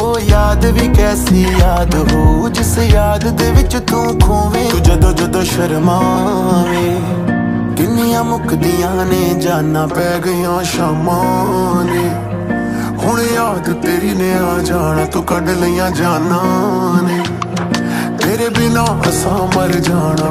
ਉਹ ਯਾਦ ਵੀ ਕੈਸੀ ਯਾਦ ਹੋ, ਜਿਸ ਯਾਦ ਦੇ ਵਿੱਚ ਤੂੰ ਖੋਵੇਂ। ਤੂੰ ਜਦੋਂ ਜਦੋਂ ਸ਼ਰਮਾਵੇਂ, ਕਿੰਨੀਆਂ ਮੁਕਦੀਆਂ ਨੇ, ਜਾਨਾਂ ਪੈ ਗਈਆਂ ਸ਼ਾਮਾਂ ਨੇ। ਹੁਣ ਯਾਦ ਤੇਰੀ ਨੇ ਆ ਜਾਣਾ, ਤੂੰ ਕੱਢ ਲਈਆਂ ਜਾਨਾਂ ਨੇ। ਤੇਰੇ ਬਿਨਾ ਅਸਾਂ ਮਰ ਜਾਣਾ